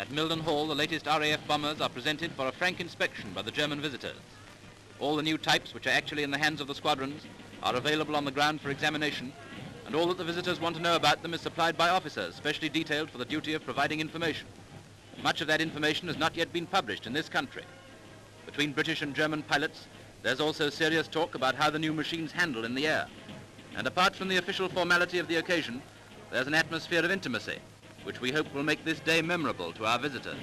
At Mildenhall, the latest RAF bombers are presented for a frank inspection by the German visitors. All the new types which are actually in the hands of the squadrons are available on the ground for examination, and all that the visitors want to know about them is supplied by officers specially detailed for the duty of providing information. Much of that information has not yet been published in this country. Between British and German pilots, there's also serious talk about how the new machines handle in the air. And apart from the official formality of the occasion, there's an atmosphere of intimacy, which we hope will make this day memorable to our visitors.